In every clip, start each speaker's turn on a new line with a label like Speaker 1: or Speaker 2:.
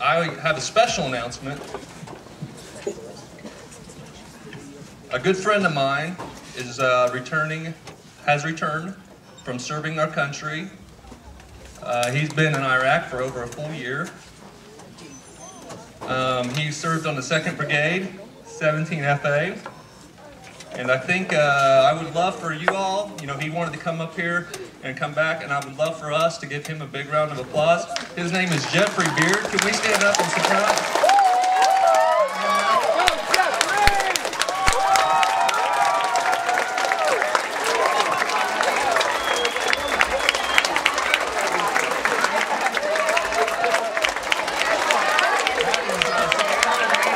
Speaker 1: I have a special announcement. A good friend of mine is uh, returning, has returned from serving our country. Uh, he's been in Iraq for over a full year. Um, he served on the 2nd Brigade, 17 FA. And I think uh, I would love for you all, you know, he wanted to come up here and come back, and I would love for us to give him a big round of applause. His name is Jeffrey Beard. Can we stand up and surprise?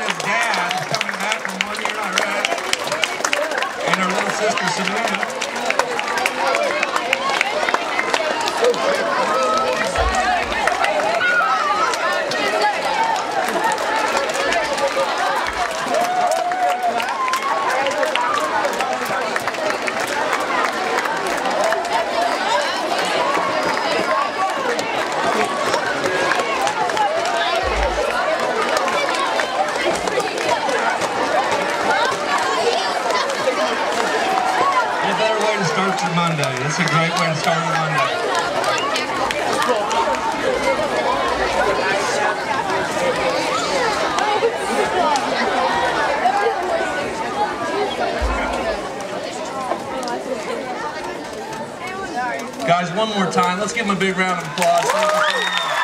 Speaker 1: His dad is coming back from one year in Iraq, and our little sister Savannah. What a better way to start your Monday. This is a great way to start your Monday. Guys, one more time. Let's give them a big round of applause.